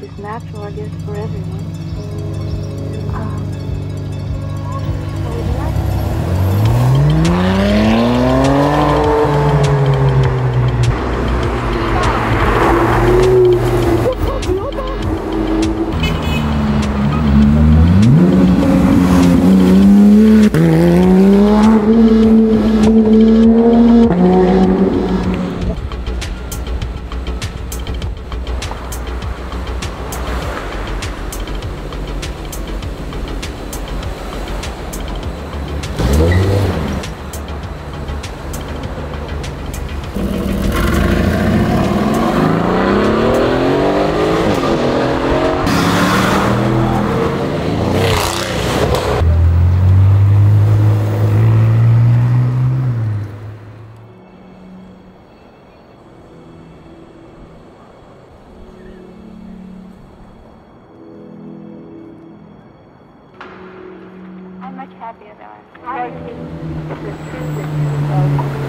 which is natural, I guess, for everyone. Much happier though. I'm very